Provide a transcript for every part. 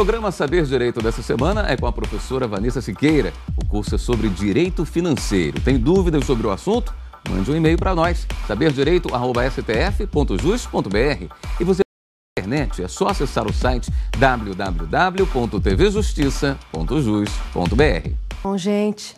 programa Saber Direito dessa semana é com a professora Vanessa Siqueira. O curso é sobre direito financeiro. Tem dúvidas sobre o assunto? Mande um e-mail para nós, saberdireito.stf.jus.br. E você internet, é só acessar o site www.tvjustiça.jus.br. Bom, gente,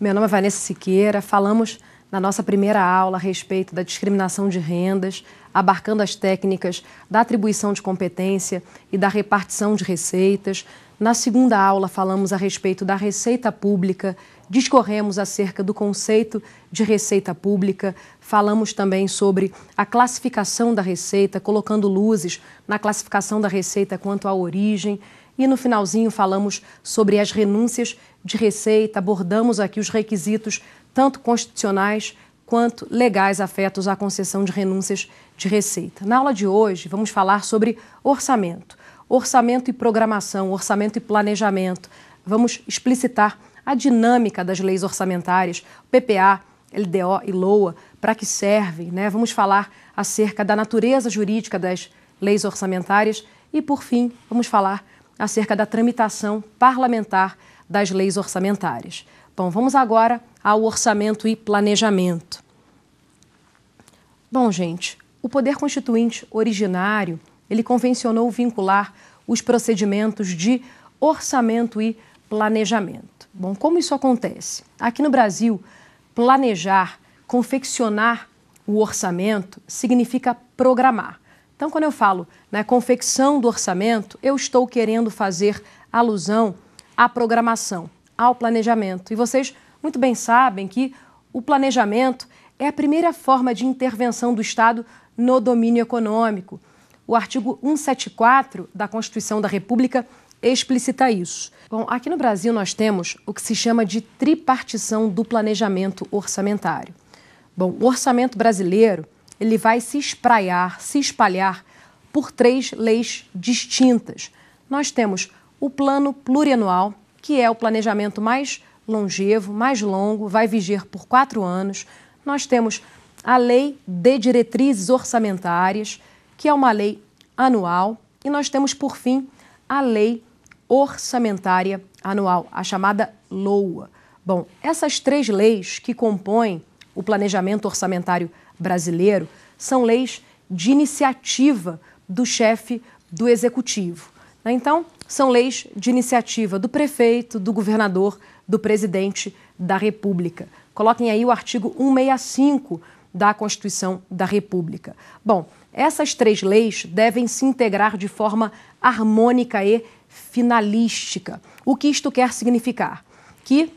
meu nome é Vanessa Siqueira. Falamos na nossa primeira aula a respeito da discriminação de rendas, abarcando as técnicas da atribuição de competência e da repartição de receitas. Na segunda aula, falamos a respeito da receita pública, discorremos acerca do conceito de receita pública, falamos também sobre a classificação da receita, colocando luzes na classificação da receita quanto à origem. E no finalzinho falamos sobre as renúncias de receita, abordamos aqui os requisitos tanto constitucionais quanto legais afetos à concessão de renúncias de receita. Na aula de hoje, vamos falar sobre orçamento, orçamento e programação, orçamento e planejamento. Vamos explicitar a dinâmica das leis orçamentárias, PPA, LDO e LOA, para que servem, né? Vamos falar acerca da natureza jurídica das leis orçamentárias e, por fim, vamos falar acerca da tramitação parlamentar das leis orçamentárias. Bom, vamos agora ao orçamento e planejamento. Bom, gente, o poder constituinte originário, ele convencionou vincular os procedimentos de orçamento e planejamento. Bom, como isso acontece? Aqui no Brasil, planejar, confeccionar o orçamento significa programar. Então, quando eu falo na né, confecção do orçamento, eu estou querendo fazer alusão à programação, ao planejamento. E vocês muito bem sabem que o planejamento é a primeira forma de intervenção do Estado no domínio econômico. O artigo 174 da Constituição da República explicita isso. Bom, aqui no Brasil nós temos o que se chama de tripartição do planejamento orçamentário. Bom, o orçamento brasileiro ele vai se espraiar, se espalhar por três leis distintas. Nós temos o plano plurianual, que é o planejamento mais longevo, mais longo, vai viger por quatro anos. Nós temos a Lei de Diretrizes Orçamentárias, que é uma lei anual. E nós temos, por fim, a Lei Orçamentária Anual, a chamada LOA. Bom, essas três leis que compõem o planejamento orçamentário brasileiro são leis de iniciativa do chefe do executivo. Né? Então, são leis de iniciativa do prefeito, do governador, do presidente da República. Coloquem aí o artigo 165 da Constituição da República. Bom, essas três leis devem se integrar de forma harmônica e finalística. O que isto quer significar? Que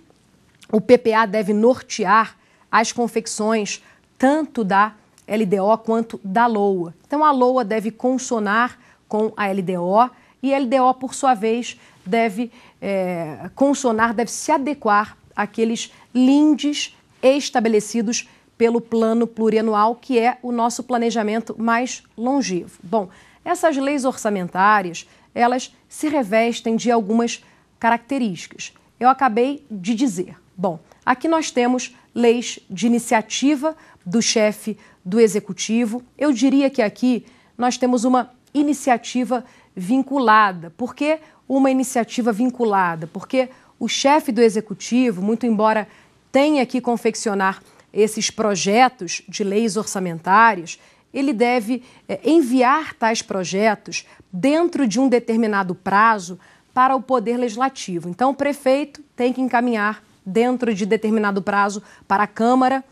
o PPA deve nortear as confecções tanto da LDO quanto da LOA. Então, a LOA deve consonar com a LDO e a LDO, por sua vez, deve é, consonar, deve se adequar àqueles lindes estabelecidos pelo plano plurianual, que é o nosso planejamento mais longevo. Bom, essas leis orçamentárias, elas se revestem de algumas características. Eu acabei de dizer. Bom, aqui nós temos leis de iniciativa do chefe do executivo. Eu diria que aqui nós temos uma iniciativa vinculada. Por que uma iniciativa vinculada? Porque o chefe do executivo, muito embora tenha que confeccionar esses projetos de leis orçamentárias, ele deve é, enviar tais projetos dentro de um determinado prazo para o Poder Legislativo. Então, o prefeito tem que encaminhar dentro de determinado prazo para a Câmara,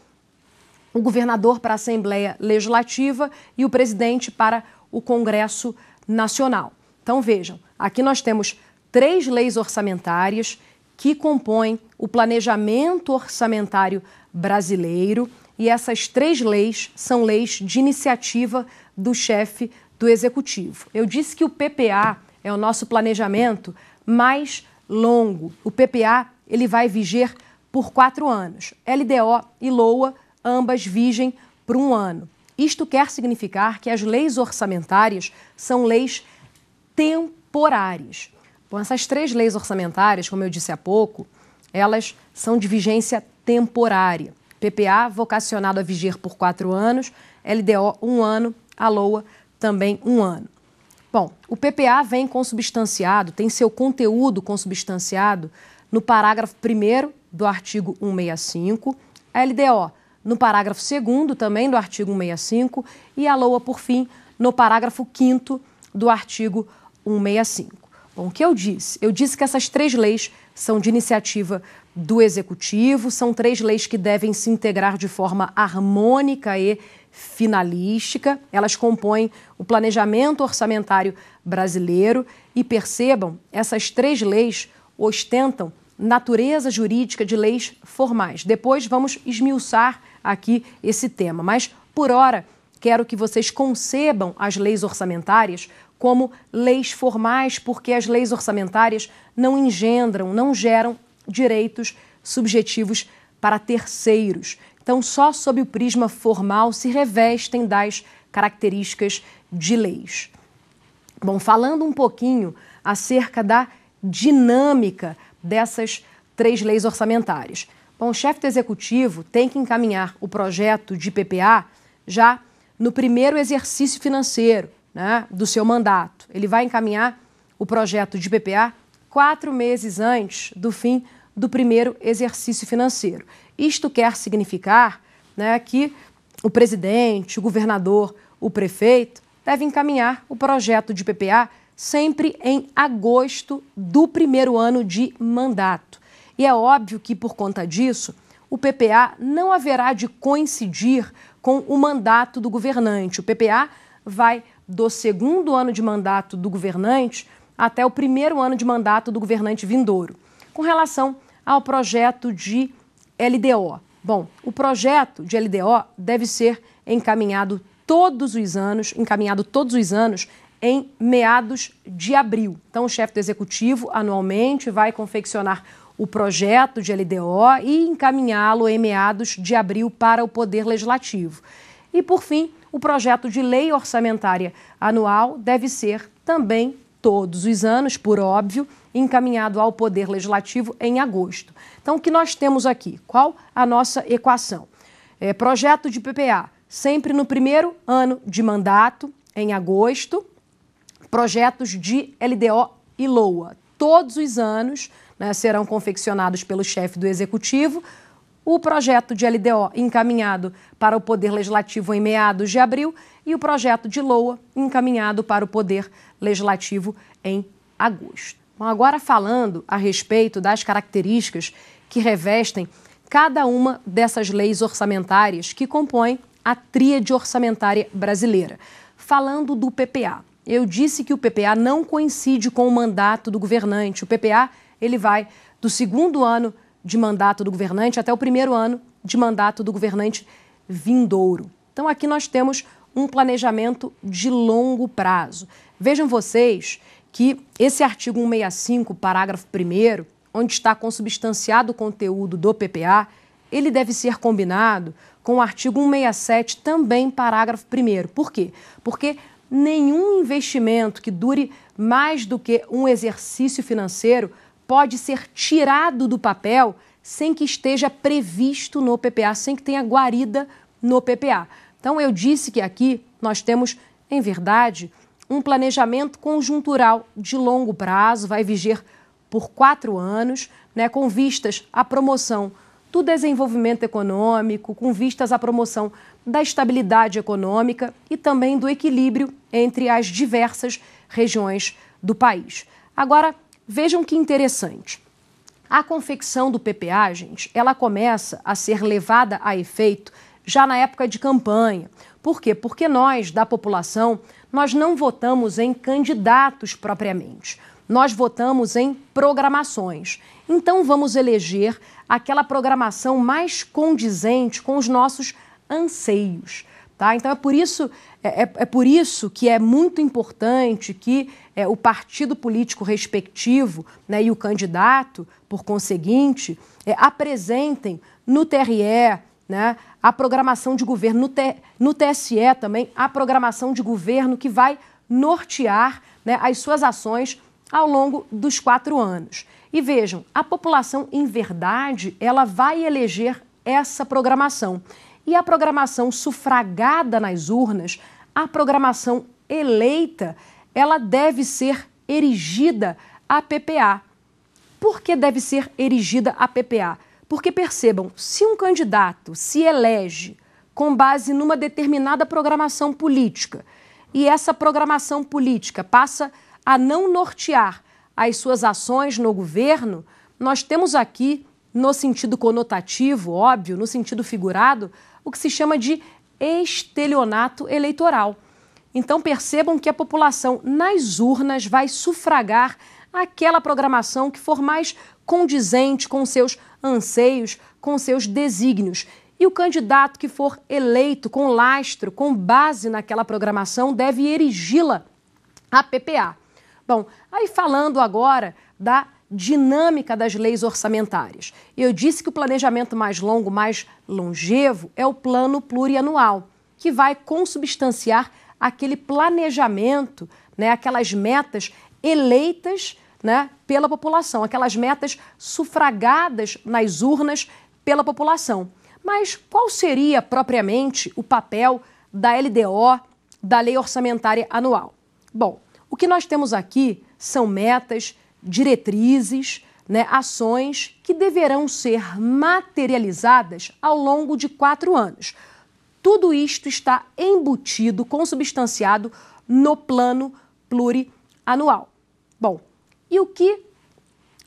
o governador para a Assembleia Legislativa e o presidente para o Congresso Nacional. Então, vejam, aqui nós temos três leis orçamentárias que compõem o planejamento orçamentário brasileiro e essas três leis são leis de iniciativa do chefe do executivo. Eu disse que o PPA é o nosso planejamento mais longo. O PPA ele vai viger por quatro anos. LDO e LOA ambas vigem por um ano. Isto quer significar que as leis orçamentárias são leis temporárias. Bom, essas três leis orçamentárias, como eu disse há pouco, elas são de vigência temporária. PPA, vocacionado a viger por quatro anos, LDO, um ano, a LOA, também um ano. Bom, o PPA vem consubstanciado, tem seu conteúdo consubstanciado no parágrafo 1 do artigo 165, a LDO no parágrafo 2 também do artigo 165 e a LOA, por fim, no parágrafo 5 do artigo 165. Bom, o que eu disse? Eu disse que essas três leis são de iniciativa do Executivo, são três leis que devem se integrar de forma harmônica e finalística. Elas compõem o planejamento orçamentário brasileiro e percebam, essas três leis ostentam natureza jurídica de leis formais. Depois vamos esmiuçar aqui esse tema, mas por hora quero que vocês concebam as leis orçamentárias como leis formais, porque as leis orçamentárias não engendram, não geram direitos subjetivos para terceiros. Então, só sob o prisma formal se revestem das características de leis. Bom, falando um pouquinho acerca da dinâmica dessas três leis orçamentárias. Bom, o chefe do executivo tem que encaminhar o projeto de PPA já no primeiro exercício financeiro né, do seu mandato. Ele vai encaminhar o projeto de PPA quatro meses antes do fim do primeiro exercício financeiro. Isto quer significar né, que o presidente, o governador, o prefeito devem encaminhar o projeto de PPA sempre em agosto do primeiro ano de mandato. E é óbvio que, por conta disso, o PPA não haverá de coincidir com o mandato do governante. O PPA vai do segundo ano de mandato do governante até o primeiro ano de mandato do governante vindouro. Com relação ao projeto de LDO. Bom, o projeto de LDO deve ser encaminhado todos os anos, encaminhado todos os anos em meados de abril. Então, o chefe do executivo anualmente vai confeccionar o projeto de LDO e encaminhá-lo em meados de abril para o Poder Legislativo. E, por fim, o projeto de lei orçamentária anual deve ser também todos os anos, por óbvio, encaminhado ao Poder Legislativo em agosto. Então, o que nós temos aqui? Qual a nossa equação? É, projeto de PPA, sempre no primeiro ano de mandato, em agosto. Projetos de LDO e LOA, todos os anos né, serão confeccionados pelo chefe do Executivo. O projeto de LDO encaminhado para o Poder Legislativo em meados de abril e o projeto de LOA encaminhado para o Poder Legislativo em agosto. Bom, agora falando a respeito das características que revestem cada uma dessas leis orçamentárias que compõem a tríade orçamentária brasileira. Falando do PPA, eu disse que o PPA não coincide com o mandato do governante. O PPA ele vai do segundo ano de mandato do governante até o primeiro ano de mandato do governante vindouro. Então aqui nós temos um planejamento de longo prazo. Vejam vocês que esse artigo 165, parágrafo 1 onde está consubstanciado o conteúdo do PPA, ele deve ser combinado com o artigo 167, também parágrafo 1 Por quê? Porque nenhum investimento que dure mais do que um exercício financeiro pode ser tirado do papel sem que esteja previsto no PPA, sem que tenha guarida no PPA. Então, eu disse que aqui nós temos, em verdade, um planejamento conjuntural de longo prazo, vai viger por quatro anos, né, com vistas à promoção do desenvolvimento econômico, com vistas à promoção da estabilidade econômica e também do equilíbrio entre as diversas regiões do país. Agora, vejam que interessante. A confecção do PPA, gente, ela começa a ser levada a efeito já na época de campanha. Por quê? Porque nós, da população, nós não votamos em candidatos propriamente. Nós votamos em programações. Então vamos eleger aquela programação mais condizente com os nossos anseios. Tá? Então é por isso é, é, é, por isso que é muito importante que é, o partido político respectivo né, e o candidato, por conseguinte, é, apresentem no TRE, né, a programação de governo, no, T, no TSE também, a programação de governo que vai nortear né, as suas ações ao longo dos quatro anos. E vejam, a população, em verdade, ela vai eleger essa programação. E a programação sufragada nas urnas, a programação eleita, ela deve ser erigida a PPA. Por que deve ser erigida a PPA? Porque percebam, se um candidato se elege com base numa determinada programação política e essa programação política passa a não nortear as suas ações no governo, nós temos aqui, no sentido conotativo, óbvio, no sentido figurado, o que se chama de estelionato eleitoral. Então percebam que a população nas urnas vai sufragar aquela programação que for mais condizente com seus anseios, com seus desígnios. E o candidato que for eleito com lastro, com base naquela programação, deve erigi-la à PPA. Bom, aí falando agora da dinâmica das leis orçamentárias. Eu disse que o planejamento mais longo, mais longevo, é o plano plurianual, que vai consubstanciar aquele planejamento, né, aquelas metas eleitas né, pela população, aquelas metas sufragadas nas urnas pela população. Mas qual seria propriamente o papel da LDO, da Lei Orçamentária Anual? Bom, o que nós temos aqui são metas, diretrizes, né, ações que deverão ser materializadas ao longo de quatro anos. Tudo isto está embutido, consubstanciado no plano plurianual. Bom, e o que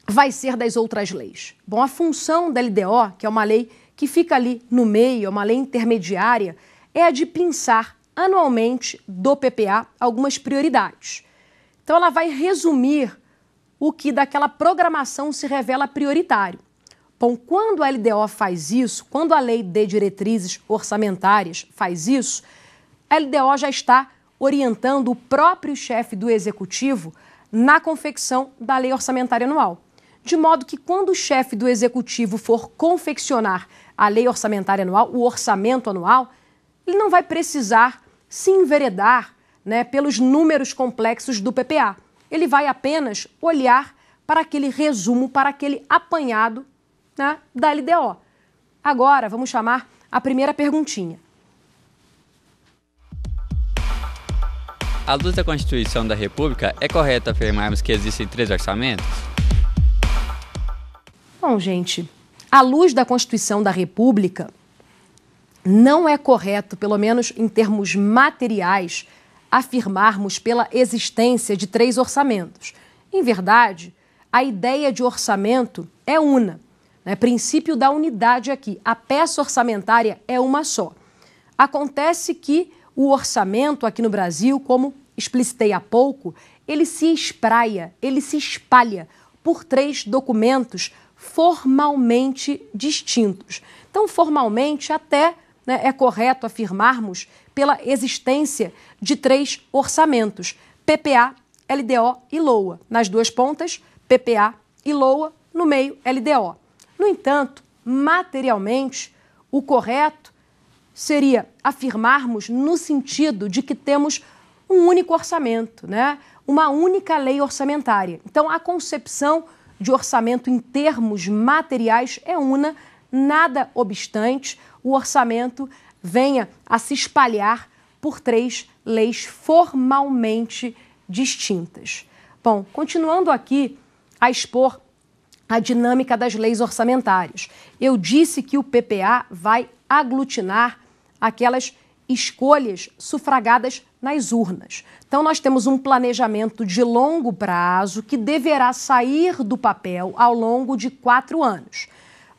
vai ser das outras leis? Bom, a função da LDO, que é uma lei que fica ali no meio, é uma lei intermediária, é a de pensar anualmente do PPA algumas prioridades. Então, ela vai resumir o que daquela programação se revela prioritário. Bom, quando a LDO faz isso, quando a Lei de Diretrizes Orçamentárias faz isso, a LDO já está orientando o próprio chefe do Executivo na confecção da Lei Orçamentária Anual. De modo que, quando o chefe do Executivo for confeccionar a Lei Orçamentária Anual, o orçamento anual, ele não vai precisar se enveredar né, pelos números complexos do PPA. Ele vai apenas olhar para aquele resumo, para aquele apanhado né, da LDO. Agora, vamos chamar a primeira perguntinha. À luz da Constituição da República, é correto afirmarmos que existem três orçamentos? Bom, gente, à luz da Constituição da República, não é correto, pelo menos em termos materiais, afirmarmos pela existência de três orçamentos. Em verdade, a ideia de orçamento é una. Né? Princípio da unidade aqui. A peça orçamentária é uma só. Acontece que o orçamento aqui no Brasil, como explicitei há pouco, ele se espraia, ele se espalha por três documentos formalmente distintos. Então, formalmente, até né, é correto afirmarmos pela existência de três orçamentos: PPA, LDO e LOA. Nas duas pontas, PPA e LOA, no meio, LDO. No entanto, materialmente, o correto seria afirmarmos no sentido de que temos um único orçamento, né? uma única lei orçamentária. Então, a concepção de orçamento em termos materiais é una, nada obstante, o orçamento venha a se espalhar por três leis formalmente distintas. Bom, continuando aqui a expor a dinâmica das leis orçamentárias. Eu disse que o PPA vai aglutinar aquelas escolhas sufragadas nas urnas. Então, nós temos um planejamento de longo prazo que deverá sair do papel ao longo de quatro anos.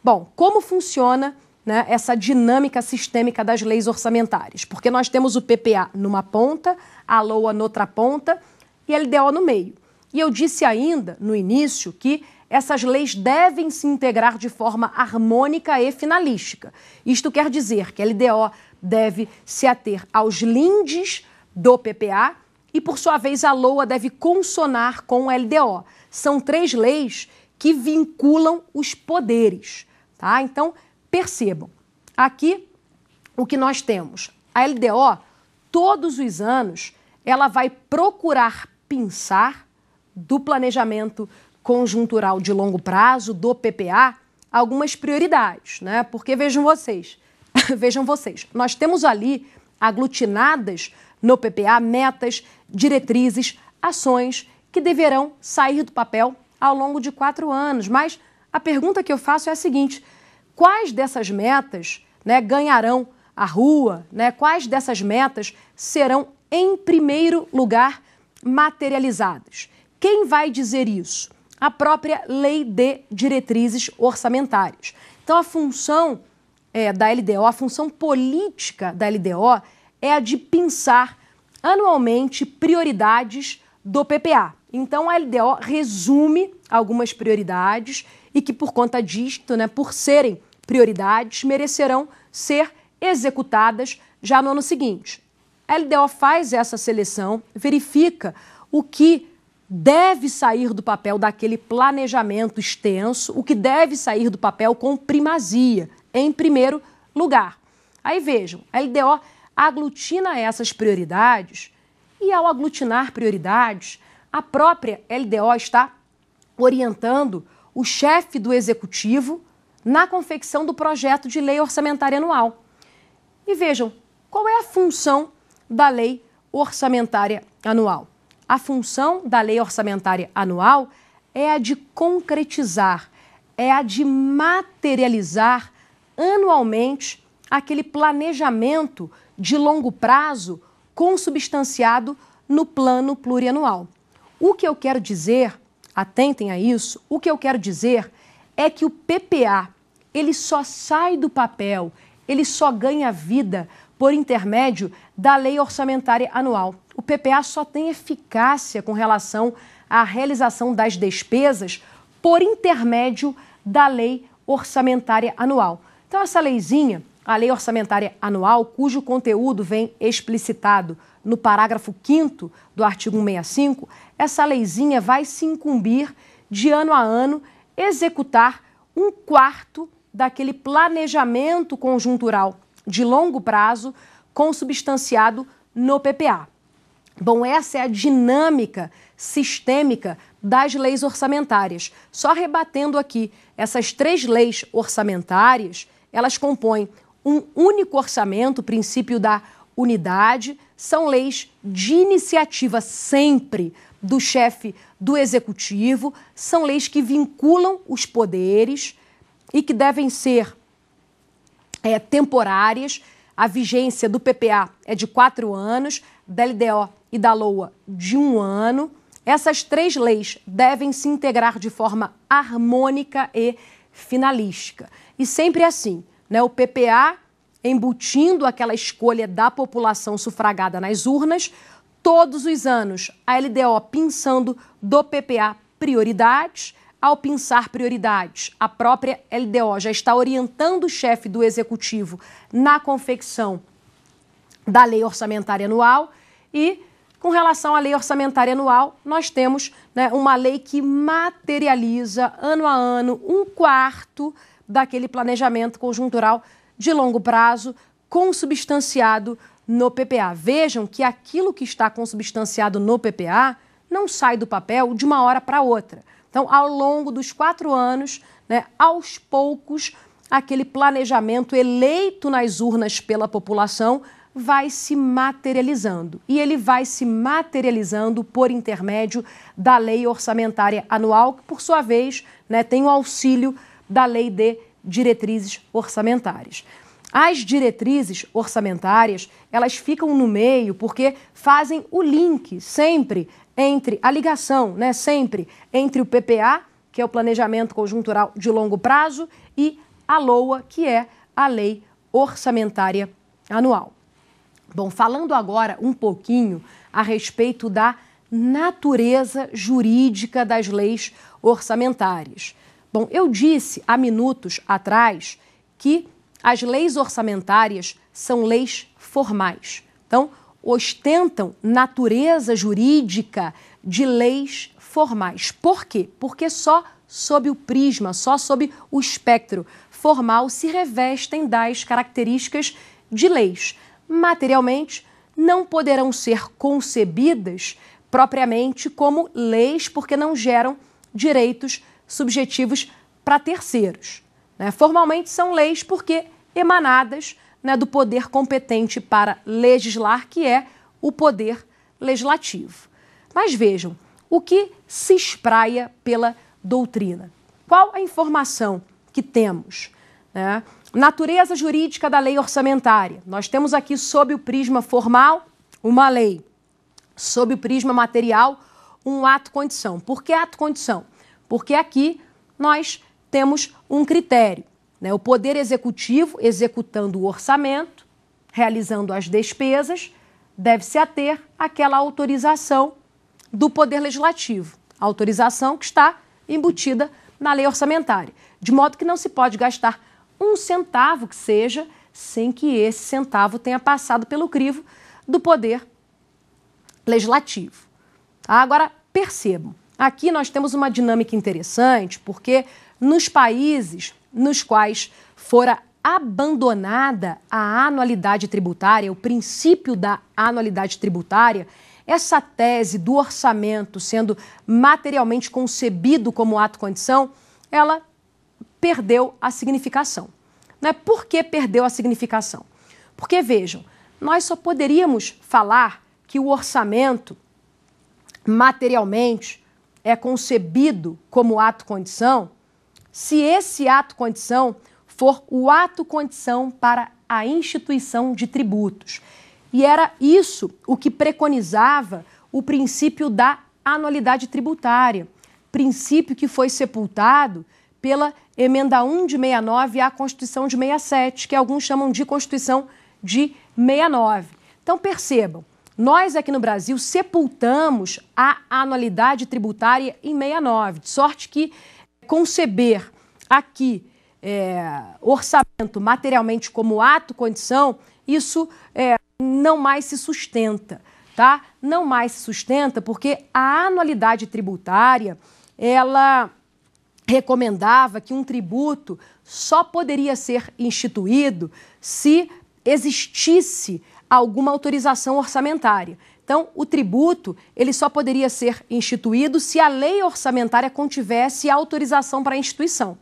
Bom, como funciona né, essa dinâmica sistêmica das leis orçamentárias, porque nós temos o PPA numa ponta, a LOA noutra ponta e a LDO no meio. E eu disse ainda no início que essas leis devem se integrar de forma harmônica e finalística. Isto quer dizer que a LDO deve se ater aos lindes do PPA e, por sua vez, a LOA deve consonar com a LDO. São três leis que vinculam os poderes. Tá? Então, Percebam, aqui o que nós temos. A LDO, todos os anos, ela vai procurar pensar do planejamento conjuntural de longo prazo, do PPA, algumas prioridades, né? Porque vejam vocês, vejam vocês, nós temos ali aglutinadas no PPA metas, diretrizes, ações que deverão sair do papel ao longo de quatro anos. Mas a pergunta que eu faço é a seguinte: quais dessas metas né, ganharão a rua? Né? Quais dessas metas serão, em primeiro lugar, materializadas? Quem vai dizer isso? A própria Lei de Diretrizes Orçamentárias. Então, a função é, da LDO, a função política da LDO é a de pensar anualmente prioridades do PPA. Então, a LDO resume algumas prioridades e que, por conta disto, né, por serem prioridades, merecerão ser executadas já no ano seguinte. A LDO faz essa seleção, verifica o que deve sair do papel daquele planejamento extenso, o que deve sair do papel com primazia, em primeiro lugar. Aí vejam, a LDO aglutina essas prioridades e, ao aglutinar prioridades, a própria LDO está orientando o chefe do executivo na confecção do projeto de lei orçamentária anual. E vejam, qual é a função da lei orçamentária anual? A função da lei orçamentária anual é a de concretizar, é a de materializar anualmente aquele planejamento de longo prazo consubstanciado no plano plurianual. O que eu quero dizer, atentem a isso, o que eu quero dizer é que o PPA, ele só sai do papel, ele só ganha vida por intermédio da lei orçamentária anual. O PPA só tem eficácia com relação à realização das despesas por intermédio da lei orçamentária anual. Então, essa leizinha, a lei orçamentária anual, cujo conteúdo vem explicitado no parágrafo 5 do artigo 165, essa leizinha vai se incumbir de ano a ano executar um quarto daquele planejamento conjuntural de longo prazo consubstanciado no PPA. Bom, essa é a dinâmica sistêmica das leis orçamentárias. Só rebatendo aqui, essas três leis orçamentárias, elas compõem um único orçamento, o princípio da unidade, são leis de iniciativa sempre do chefe do executivo, são leis que vinculam os poderes e que devem ser é, temporárias. A vigência do PPA é de quatro anos, da LDO e da LOA de um ano. Essas três leis devem se integrar de forma harmônica e finalística. E sempre assim, né? O PPA embutindo aquela escolha da população sufragada nas urnas, todos os anos a LDO pensando do PPA prioridades. Ao pensar prioridades, a própria LDO já está orientando o chefe do executivo na confecção da lei orçamentária anual e com relação à lei orçamentária anual, nós temos né, uma lei que materializa ano a ano um quarto daquele planejamento conjuntural de longo prazo consubstanciado no PPA. Vejam que aquilo que está consubstanciado no PPA não sai do papel de uma hora para outra. Então, ao longo dos quatro anos, né, aos poucos, aquele planejamento eleito nas urnas pela população vai se materializando. E ele vai se materializando por intermédio da lei orçamentária anual, que, por sua vez, né, tem o auxílio da lei de diretrizes orçamentárias. As diretrizes orçamentárias, elas ficam no meio porque fazem o link sempre entre a ligação, né, sempre entre o PPA, que é o planejamento conjuntural de longo prazo, e a LOA, que é a lei orçamentária anual. Bom, falando agora um pouquinho a respeito da natureza jurídica das leis orçamentárias. Bom, eu disse há minutos atrás que as leis orçamentárias são leis formais. Então, ostentam natureza jurídica de leis formais. Por quê? Porque só sob o prisma, só sob o espectro formal se revestem das características de leis materialmente não poderão ser concebidas propriamente como leis, porque não geram direitos subjetivos para terceiros. Né? Formalmente são leis porque emanadas né, do poder competente para legislar, que é o poder legislativo. Mas vejam, o que se espraia pela doutrina? Qual a informação que temos? Né? Natureza jurídica da lei orçamentária. Nós temos aqui, sob o prisma formal, uma lei. Sob o prisma material, um ato-condição. Por que ato-condição? Porque aqui nós temos um critério. Né? O Poder Executivo, executando o orçamento, realizando as despesas, deve se ater àquela autorização do Poder Legislativo. Autorização que está embutida na lei orçamentária. De modo que não se pode gastar um centavo que seja sem que esse centavo tenha passado pelo crivo do Poder Legislativo. Agora, percebam, aqui nós temos uma dinâmica interessante, porque nos países nos quais fora abandonada a anualidade tributária, o princípio da anualidade tributária, essa tese do orçamento sendo materialmente concebido como ato-condição, ela perdeu a significação. Não é por que perdeu a significação? Porque, vejam, nós só poderíamos falar que o orçamento materialmente é concebido como ato-condição se esse ato-condição for o ato-condição para a instituição de tributos. E era isso o que preconizava o princípio da anualidade tributária, princípio que foi sepultado pela emenda 1 de 69 à Constituição de 67, que alguns chamam de Constituição de 69. Então percebam, nós aqui no Brasil sepultamos a anualidade tributária em 69, de sorte que conceber aqui é, orçamento materialmente como ato, condição, isso é, não mais se sustenta, tá? Não mais se sustenta porque a anualidade tributária, ela recomendava que um tributo só poderia ser instituído se existisse alguma autorização orçamentária. Então, o tributo ele só poderia ser instituído se a lei orçamentária contivesse autorização para a instituição.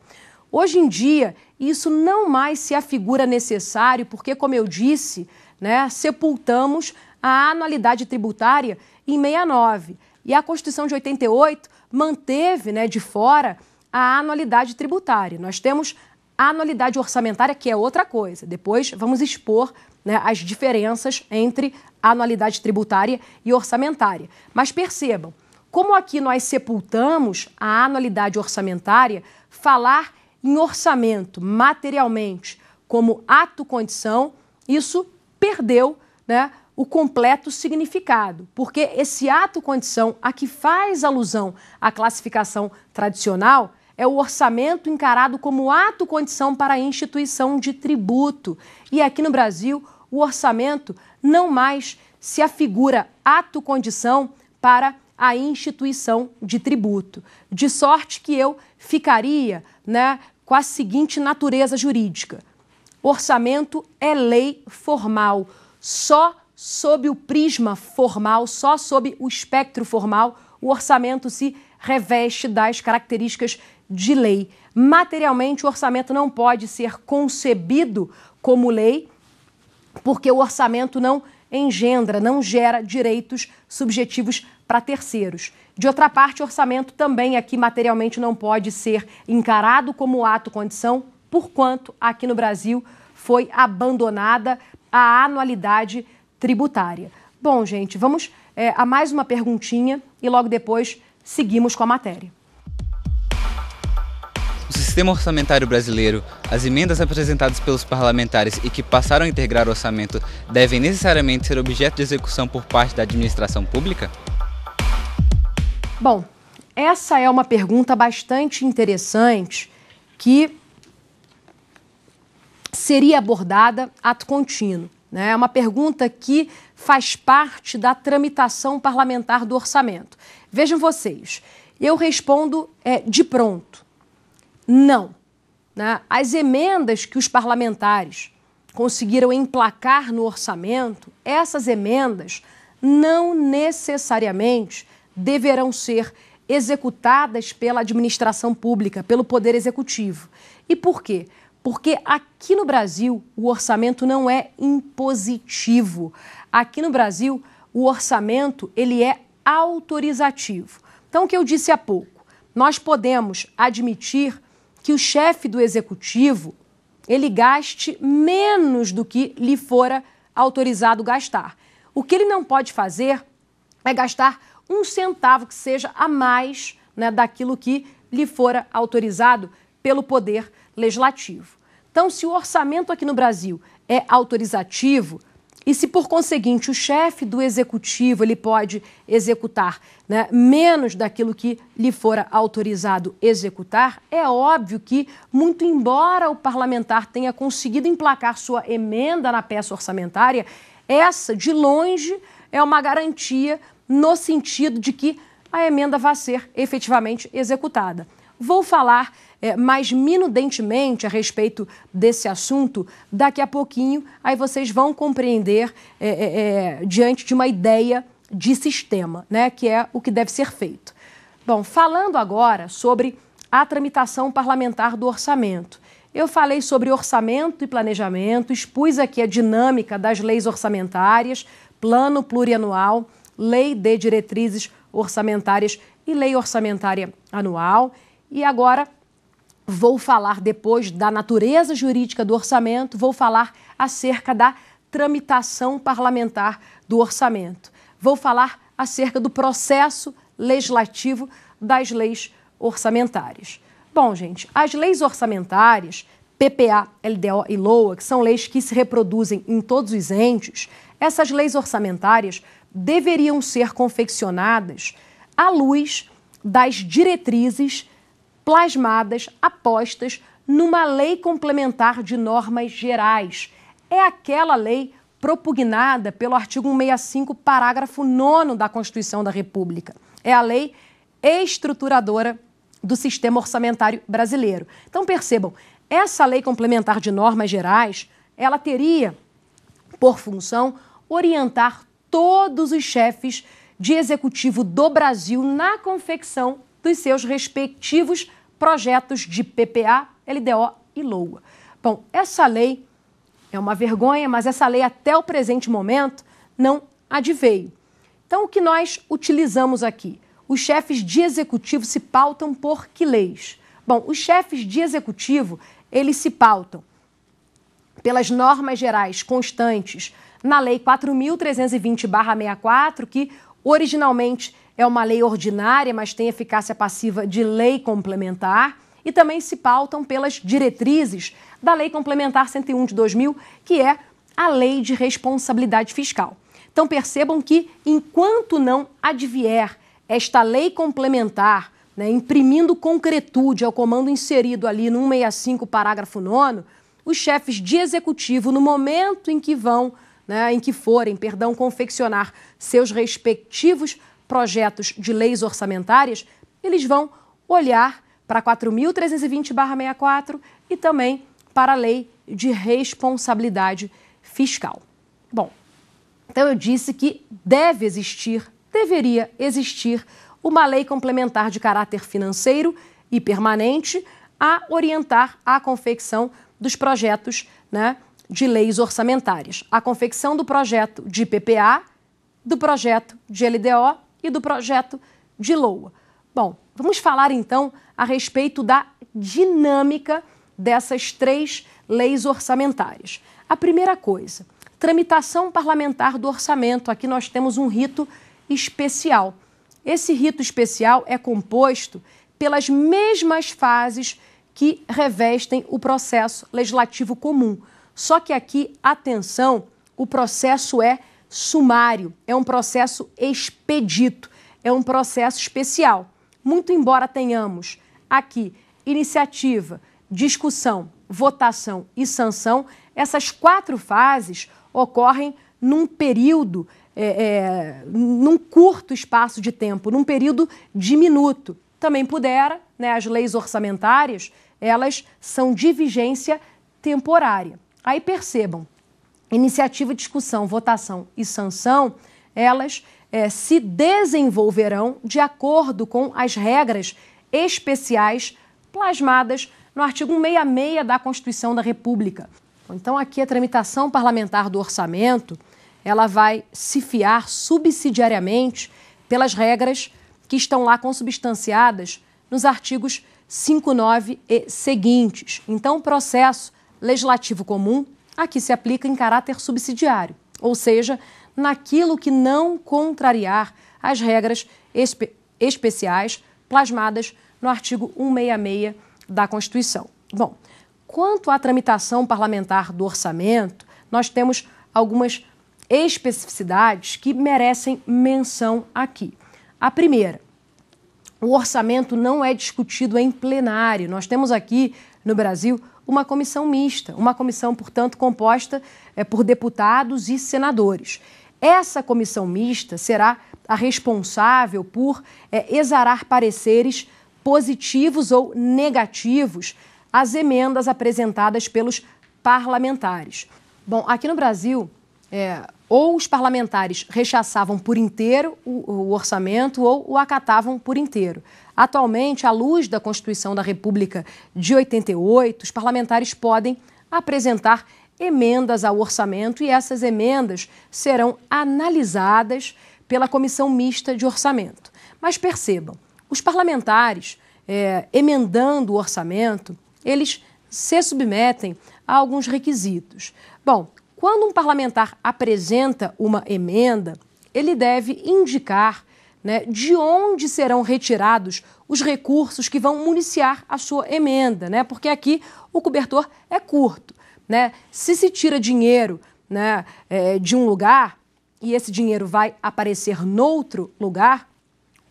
Hoje em dia, isso não mais se afigura necessário, porque, como eu disse, né, sepultamos a anualidade tributária em 69. E a Constituição de 88 manteve né, de fora a anualidade tributária. Nós temos a anualidade orçamentária, que é outra coisa. Depois vamos expor né, as diferenças entre anualidade tributária e orçamentária. Mas percebam, como aqui nós sepultamos a anualidade orçamentária, falar em orçamento materialmente como ato-condição, isso perdeu né, o completo significado, porque esse ato-condição a que faz alusão à classificação tradicional é o orçamento encarado como ato-condição para a instituição de tributo. E aqui no Brasil, o orçamento não mais se afigura ato-condição para a instituição de tributo. De sorte que eu ficaria né, com a seguinte natureza jurídica: orçamento é lei formal. Só sob o prisma formal, só sob o espectro formal, o orçamento se reveste das características de lei. Materialmente, o orçamento não pode ser concebido como lei, porque o orçamento não engendra, não gera direitos subjetivos para terceiros. De outra parte, o orçamento também aqui materialmente não pode ser encarado como ato condição, porquanto aqui no Brasil foi abandonada a anualidade tributária. Bom, gente, vamos é, a mais uma perguntinha e logo depois seguimos com a matéria sistema orçamentário brasileiro, as emendas apresentadas pelos parlamentares e que passaram a integrar o orçamento devem necessariamente ser objeto de execução por parte da administração pública? Bom, essa é uma pergunta bastante interessante que seria abordada ato contínuo. Né? É uma pergunta que faz parte da tramitação parlamentar do orçamento. Vejam vocês, eu respondo é, de pronto. Não. Né? As emendas que os parlamentares conseguiram emplacar no orçamento, essas emendas não necessariamente deverão ser executadas pela administração pública, pelo Poder Executivo. E por quê? Porque aqui no Brasil o orçamento não é impositivo. Aqui no Brasil o orçamento ele é autorizativo. Então, o que eu disse há pouco, nós podemos admitir que o chefe do executivo ele gaste menos do que lhe fora autorizado gastar. O que ele não pode fazer é gastar um centavo que seja a mais né, daquilo que lhe fora autorizado pelo Poder Legislativo. Então, se o orçamento aqui no Brasil é autorizativo, e se por conseguinte o chefe do executivo ele pode executar né, menos daquilo que lhe fora autorizado executar, é óbvio que, muito embora o parlamentar tenha conseguido emplacar sua emenda na peça orçamentária, essa, de longe, é uma garantia no sentido de que a emenda vai ser efetivamente executada. Vou falar é, mais minudentemente a respeito desse assunto daqui a pouquinho, aí vocês vão compreender é, é, é, diante de uma ideia de sistema, né, que é o que deve ser feito. Bom, falando agora sobre a tramitação parlamentar do orçamento. Eu falei sobre orçamento e planejamento, expus aqui a dinâmica das leis orçamentárias, plano plurianual, lei de diretrizes orçamentárias e lei orçamentária anual. E agora vou falar, depois da natureza jurídica do orçamento, vou falar acerca da tramitação parlamentar do orçamento. Vou falar acerca do processo legislativo das leis orçamentárias. Bom, gente, as leis orçamentárias, PPA, LDO e LOA, que são leis que se reproduzem em todos os entes, essas leis orçamentárias deveriam ser confeccionadas à luz das diretrizes plasmadas, apostas numa lei complementar de normas gerais. É aquela lei propugnada pelo artigo 165, parágrafo 9 da Constituição da República. É a lei estruturadora do sistema orçamentário brasileiro. Então percebam, essa lei complementar de normas gerais, ela teria por função orientar todos os chefes de executivo do Brasil na confecção dos seus respectivos projetos de PPA, LDO e LOA. Bom, essa lei é uma vergonha, mas essa lei até o presente momento não adveio. Então, o que nós utilizamos aqui? Os chefes de executivo se pautam por que leis? Bom, os chefes de executivo, eles se pautam pelas normas gerais constantes na Lei 4.320-64, que originalmente é uma lei ordinária, mas tem eficácia passiva de lei complementar, e também se pautam pelas diretrizes da Lei Complementar 101 de 2000, que é a Lei de Responsabilidade Fiscal. Então percebam que, enquanto não advier esta lei complementar, né, imprimindo concretude ao comando inserido ali no 165, parágrafo 9, os chefes de executivo, no momento em que vão, né, em que forem, perdão, confeccionar seus respectivos projetos de leis orçamentárias, eles vão olhar para 4.320-64 e também para a lei de responsabilidade fiscal. Bom, então eu disse que deve existir, deveria existir, uma lei complementar de caráter financeiro e permanente a orientar a confecção dos projetos né, de leis orçamentárias. A confecção do projeto de PPA, do projeto de LDO e do projeto de LOA. Bom, vamos falar então a respeito da dinâmica dessas três leis orçamentárias. A primeira coisa, tramitação parlamentar do orçamento. Aqui nós temos um rito especial. Esse rito especial é composto pelas mesmas fases que revestem o processo legislativo comum. Só que aqui, atenção, o processo é sumário, é um processo expedito, é um processo especial. Muito embora tenhamos aqui iniciativa, discussão, votação e sanção, essas quatro fases ocorrem num período, é, é, num curto espaço de tempo, num período diminuto. Também pudera, né, as leis orçamentárias, elas são de vigência temporária. Aí percebam, iniciativa, discussão, votação e sanção, elas é, se desenvolverão de acordo com as regras especiais plasmadas no artigo 166 da Constituição da República. Então, aqui a tramitação parlamentar do orçamento, ela vai se fiar subsidiariamente pelas regras que estão lá consubstanciadas nos artigos 59 e seguintes. Então, o processo legislativo comum aqui se aplica em caráter subsidiário, ou seja, naquilo que não contrariar as regras espe especiais plasmadas no artigo 166 da Constituição. Bom, quanto à tramitação parlamentar do orçamento, nós temos algumas especificidades que merecem menção aqui. A primeira, o orçamento não é discutido em plenário. Nós temos aqui no Brasil uma comissão mista, uma comissão, portanto, composta é, por deputados e senadores. Essa comissão mista será a responsável por é, exarar pareceres positivos ou negativos às emendas apresentadas pelos parlamentares. Bom, aqui no Brasil, é, ou os parlamentares rechaçavam por inteiro o, o, orçamento ou o acatavam por inteiro. Atualmente, à luz da Constituição da República de 88, os parlamentares podem apresentar emendas ao orçamento e essas emendas serão analisadas pela Comissão Mista de Orçamento. Mas percebam, os parlamentares, é, emendando o orçamento, eles se submetem a alguns requisitos. Bom, quando um parlamentar apresenta uma emenda, ele deve indicar né, de onde serão retirados os recursos que vão municiar a sua emenda, né? Porque aqui o cobertor é curto, né? Se se tira dinheiro né, é, de um lugar e esse dinheiro vai aparecer noutro lugar,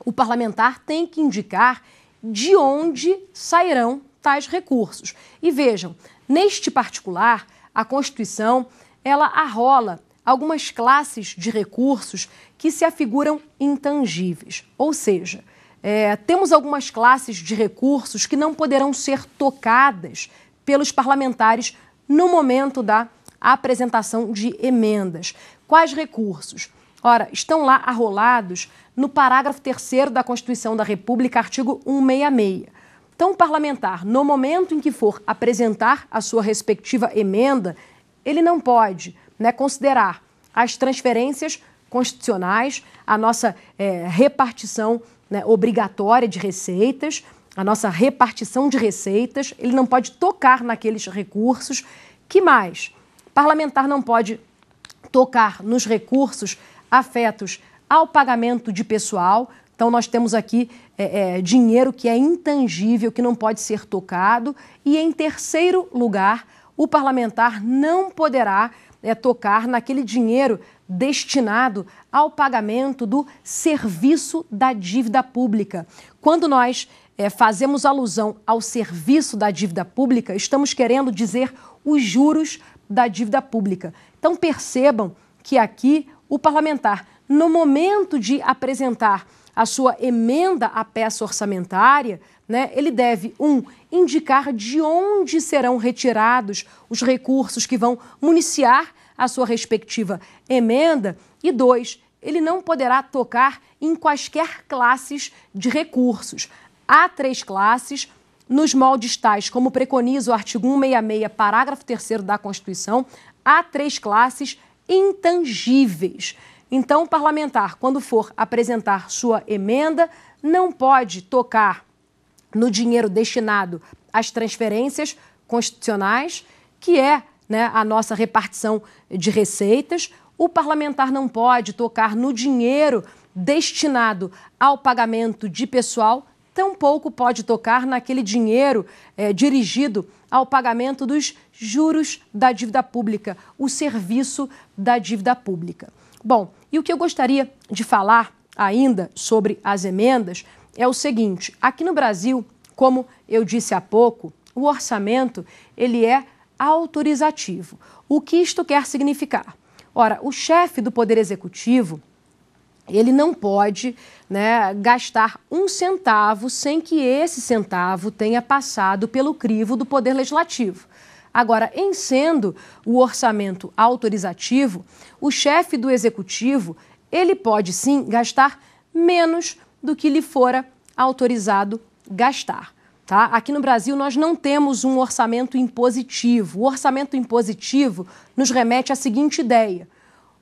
o parlamentar tem que indicar de onde sairão tais recursos. E vejam, neste particular, a Constituição ela arrola algumas classes de recursos que se afiguram intangíveis. Ou seja, é, temos algumas classes de recursos que não poderão ser tocadas pelos parlamentares no momento da apresentação de emendas. Quais recursos? Ora, estão lá arrolados no parágrafo 3 da Constituição da República, artigo 166. Então, o parlamentar, no momento em que for apresentar a sua respectiva emenda, ele não pode né, considerar as transferências constitucionais, a nossa é, repartição né, obrigatória de receitas, a nossa repartição de receitas, ele não pode tocar naqueles recursos. Que mais? Parlamentar não pode tocar nos recursos afetos ao pagamento de pessoal. Então, nós temos aqui é, é, dinheiro que é intangível, que não pode ser tocado. E, em terceiro lugar, o parlamentar não poderá é, tocar naquele dinheiro destinado ao pagamento do serviço da dívida pública. Quando nós é, fazemos alusão ao serviço da dívida pública, estamos querendo dizer os juros da dívida pública. Então percebam que aqui o parlamentar, no momento de apresentar a sua emenda à peça orçamentária, né, ele deve, um, indicar de onde serão retirados os recursos que vão municiar a sua respectiva emenda, e dois, ele não poderá tocar em quaisquer classes de recursos. Há três classes, nos moldes tais como preconiza o artigo 166, parágrafo 3 da Constituição, há três classes intangíveis. Então, o parlamentar, quando for apresentar sua emenda, não pode tocar no dinheiro destinado às transferências constitucionais, que é né, a nossa repartição de receitas. O parlamentar não pode tocar no dinheiro destinado ao pagamento de pessoal, tampouco pode tocar naquele dinheiro é, dirigido ao pagamento dos juros da dívida pública, o serviço da dívida pública. Bom, e o que eu gostaria de falar ainda sobre as emendas é o seguinte: aqui no Brasil, como eu disse há pouco, o orçamento ele é autorizativo. O que isto quer significar? Ora, o chefe do Poder Executivo ele não pode né, gastar um centavo sem que esse centavo tenha passado pelo crivo do Poder Legislativo. Agora, em sendo o orçamento autorizativo, o chefe do executivo, ele pode sim gastar menos do que lhe fora autorizado gastar. Tá? Aqui no Brasil, nós não temos um orçamento impositivo. O orçamento impositivo nos remete à seguinte ideia: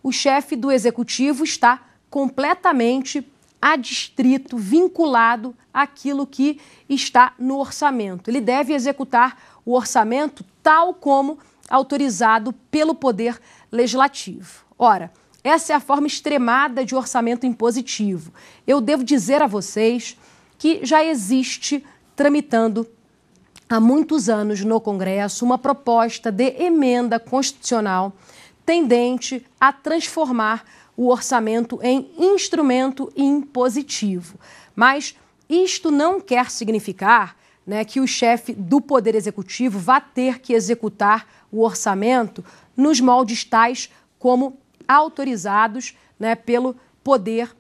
o chefe do executivo está completamente adstrito, vinculado àquilo que está no orçamento. Ele deve executar o orçamento tal como autorizado pelo Poder Legislativo. Ora, essa é a forma extremada de orçamento impositivo. Eu devo dizer a vocês que já existe tramitando há muitos anos no Congresso uma proposta de emenda constitucional tendente a transformar o orçamento em instrumento impositivo. Mas isto não quer significar né, que o chefe do Poder Executivo vá ter que executar o orçamento nos moldes tais como autorizados né, pelo Poder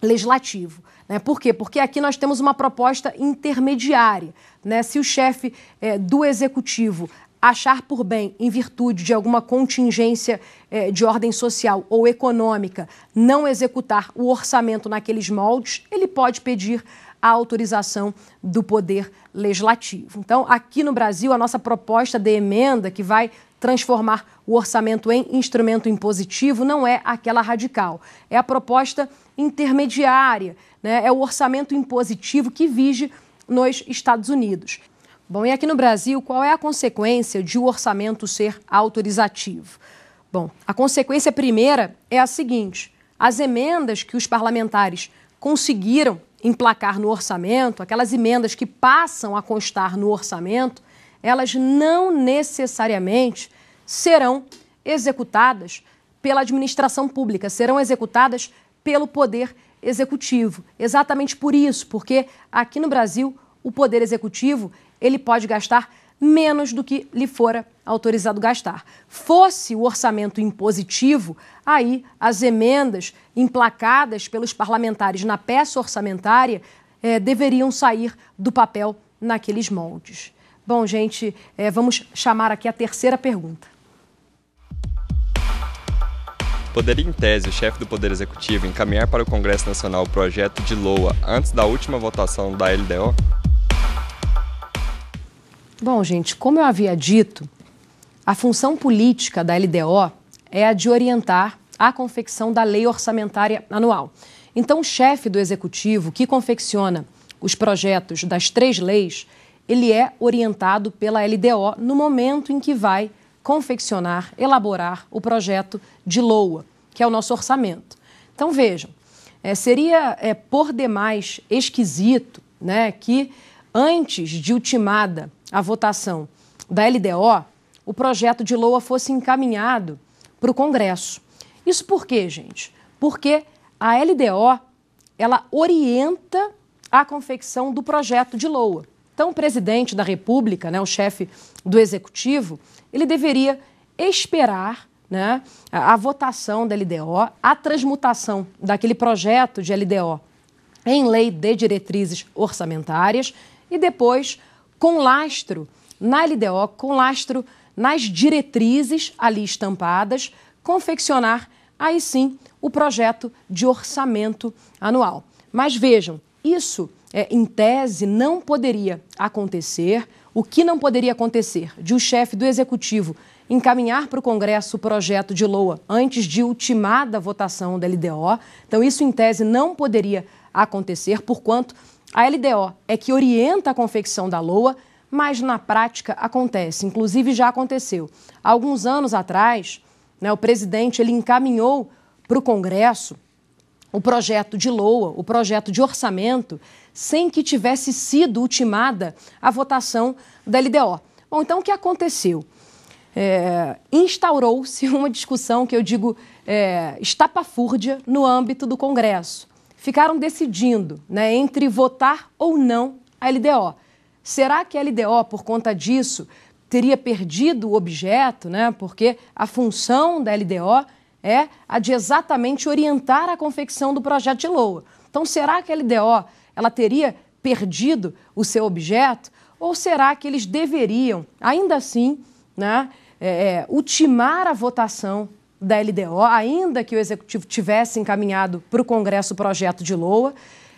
Legislativo. Né? Por quê? Porque aqui nós temos uma proposta intermediária. Né? Se o chefe é, do Executivo achar por bem, em virtude de alguma contingência é, de ordem social ou econômica, não executar o orçamento naqueles moldes, ele pode pedir a autorização do Poder Legislativo. Então, aqui no Brasil, a nossa proposta de emenda, que vai transformar o orçamento em instrumento impositivo, não é aquela radical. É a proposta intermediária, né? é o orçamento impositivo que vige nos Estados Unidos. Bom, e aqui no Brasil, qual é a consequência de o orçamento ser autorizativo? Bom, a consequência primeira é a seguinte: as emendas que os parlamentares conseguiram emplacar no orçamento, aquelas emendas que passam a constar no orçamento, elas não necessariamente serão executadas pela administração pública, serão executadas pelo poder executivo. Exatamente por isso, porque aqui no Brasil o poder executivo ele pode gastar menos do que lhe fora autorizado gastar. Fosse o orçamento impositivo, aí as emendas emplacadas pelos parlamentares na peça orçamentária eh, deveriam sair do papel naqueles moldes. Bom, gente, eh, vamos chamar aqui a terceira pergunta. Poderia, em tese, o chefe do Poder Executivo encaminhar para o Congresso Nacional o projeto de LOA antes da última votação da LDO? Bom, gente, como eu havia dito, a função política da LDO é a de orientar a confecção da lei orçamentária anual. Então, o chefe do executivo que confecciona os projetos das três leis, ele é orientado pela LDO no momento em que vai confeccionar, elaborar o projeto de LOA, que é o nosso orçamento. Então, vejam, é, seria é, por demais esquisito né, que, antes de ultimada a votação da LDO, o projeto de LOA fosse encaminhado para o Congresso. Isso por quê, gente? Porque a LDO ela orienta a confecção do projeto de LOA. Então, o presidente da República, né, o chefe do Executivo, ele deveria esperar né, a, a votação da LDO, a transmutação daquele projeto de LDO em lei de diretrizes orçamentárias e depois com lastro na LDO, com lastro nas diretrizes ali estampadas, confeccionar aí sim o projeto de orçamento anual. Mas vejam, isso é, em tese não poderia acontecer. O que não poderia acontecer de o chefe do executivo encaminhar para o Congresso o projeto de LOA antes de ultimada votação da LDO. Então, isso em tese não poderia acontecer, porquanto a LDO é que orienta a confecção da LOA, mas na prática acontece, inclusive já aconteceu. Há alguns anos atrás, né, o presidente ele encaminhou para o Congresso o projeto de LOA, o projeto de orçamento, sem que tivesse sido ultimada a votação da LDO. Bom, então o que aconteceu? É, Instaurou-se uma discussão que eu digo é, estapafúrdia no âmbito do Congresso ficaram decidindo né, entre votar ou não a LDO. Será que a LDO, por conta disso, teria perdido o objeto, né? Porque a função da LDO é a de exatamente orientar a confecção do projeto de LOA. Então, será que a LDO ela teria perdido o seu objeto? Ou será que eles deveriam, ainda assim, né, é, é ultimar a votação da LDO, ainda que o Executivo tivesse encaminhado para o Congresso o projeto de LOA,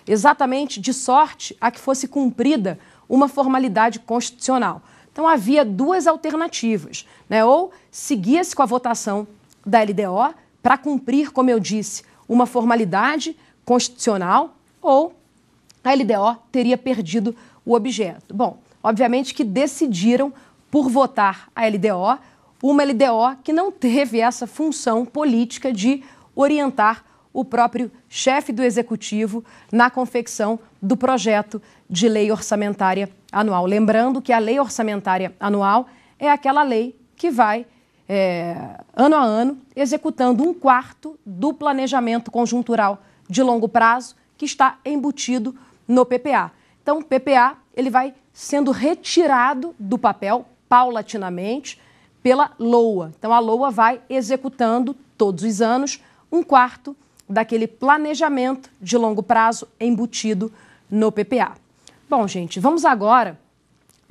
exatamente de sorte a que fosse cumprida uma formalidade constitucional. Então havia duas alternativas, né? ou seguia-se com a votação da LDO para cumprir, como eu disse, uma formalidade constitucional ou a LDO teria perdido o objeto. Bom, obviamente que decidiram por votar a LDO, uma LDO que não teve essa função política de orientar o próprio chefe do executivo na confecção do projeto de lei orçamentária anual. Lembrando que a lei orçamentária anual é aquela lei que vai, é, ano a ano, executando um quarto do planejamento conjuntural de longo prazo que está embutido no PPA. Então, o PPA ele vai sendo retirado do papel paulatinamente pela LOA. Então, a LOA vai executando todos os anos um quarto daquele planejamento de longo prazo embutido no PPA. Bom, gente, vamos agora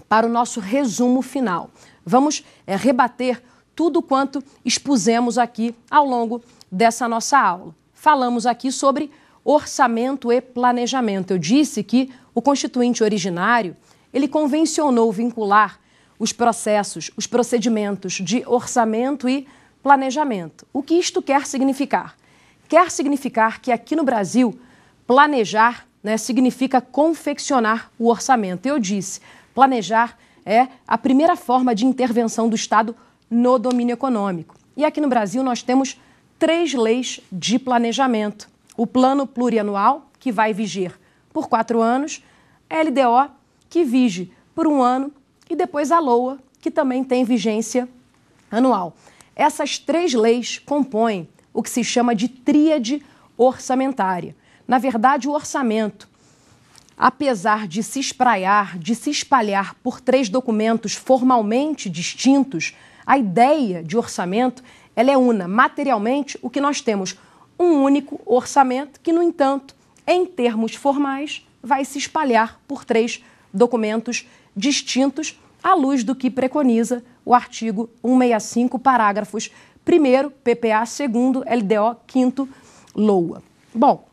para o nosso resumo final. Vamos é, rebater tudo quanto expusemos aqui ao longo dessa nossa aula. Falamos aqui sobre orçamento e planejamento. Eu disse que o constituinte originário, ele convencionou vincular os processos, os procedimentos de orçamento e planejamento. O que isto quer significar? Quer significar que aqui no Brasil, planejar né, significa confeccionar o orçamento. Eu disse, planejar é a primeira forma de intervenção do Estado no domínio econômico. E aqui no Brasil nós temos três leis de planejamento: o Plano Plurianual, que vai vigir por quatro anos, a LDO, que vige por um ano, e depois a LOA, que também tem vigência anual. Essas três leis compõem o que se chama de tríade orçamentária. Na verdade, o orçamento, apesar de se espraiar, de se espalhar por três documentos formalmente distintos, a ideia de orçamento ela é una. Materialmente, o que nós temos um único orçamento que, no entanto, em termos formais, vai se espalhar por três documentos distintos à luz do que preconiza o artigo 165, parágrafos 1 PPA, 2 LDO, 5 LOA. Bom,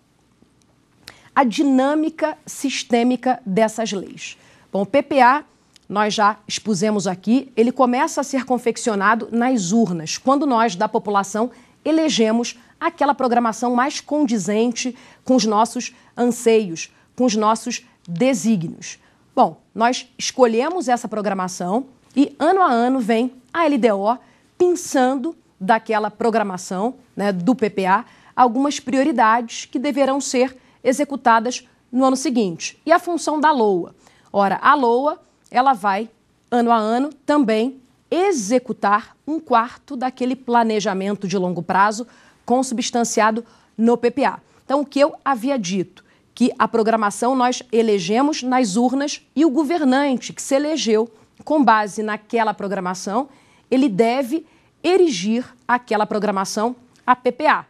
a dinâmica sistêmica dessas leis. Bom, o PPA, nós já expusemos aqui, ele começa a ser confeccionado nas urnas, quando nós, da população, elegemos aquela programação mais condizente com os nossos anseios, com os nossos desígnios. Bom, nós escolhemos essa programação e ano a ano vem a LDO pensando daquela programação né, do PPA algumas prioridades que deverão ser executadas no ano seguinte. E a função da LOA? Ora, a LOA ela vai, ano a ano, também executar um quarto daquele planejamento de longo prazo consubstanciado no PPA. Então, o que eu havia dito? que a programação nós elegemos nas urnas e o governante que se elegeu com base naquela programação, ele deve erigir aquela programação a PPA.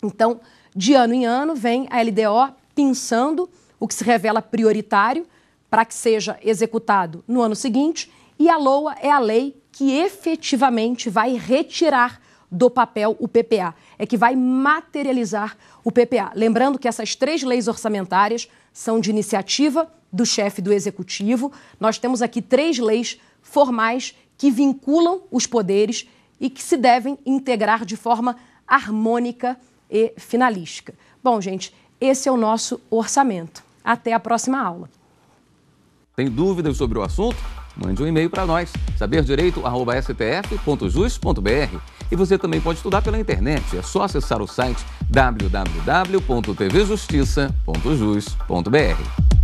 Então, de ano em ano, vem a LDO pensando o que se revela prioritário para que seja executado no ano seguinte, e a LOA é a lei que efetivamente vai retirar do papel o PPA, é que vai materializar o PPA. Lembrando que essas três leis orçamentárias são de iniciativa do chefe do executivo. Nós temos aqui três leis formais que vinculam os poderes e que se devem integrar de forma harmônica e finalística. Bom, gente, esse é o nosso orçamento. Até a próxima aula. Tem dúvidas sobre o assunto? Mande um e-mail para nós, saberdireito.stf.jus.br. E você também pode estudar pela internet. É só acessar o site www.tvjustiça.jus.br.